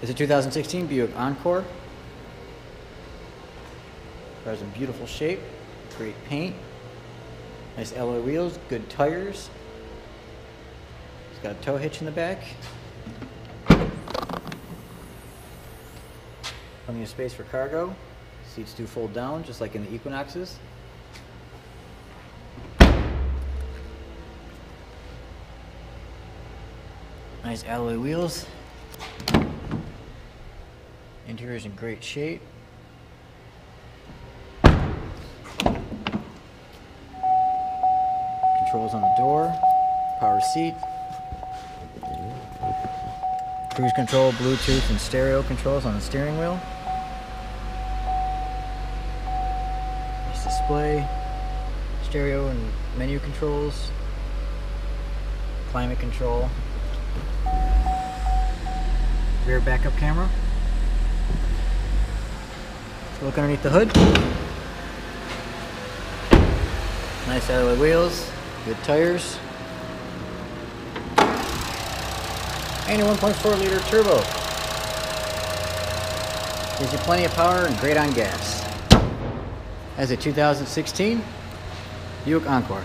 It's a 2016 Buick Encore. Car's in beautiful shape, great paint, nice alloy wheels, good tires. It's got a tow hitch in the back. Plenty of space for cargo. Seats do fold down, just like in the Equinoxes. Nice alloy wheels. Interior's in great shape. Controls on the door, power seat, cruise control, Bluetooth, and stereo controls on the steering wheel. Nice display, stereo and menu controls, climate control, rear backup camera. Look underneath the hood. Nice alloy wheels, good tires. And a 1.4 liter turbo. Gives you plenty of power and great on gas. As a 2016 Buick Encore.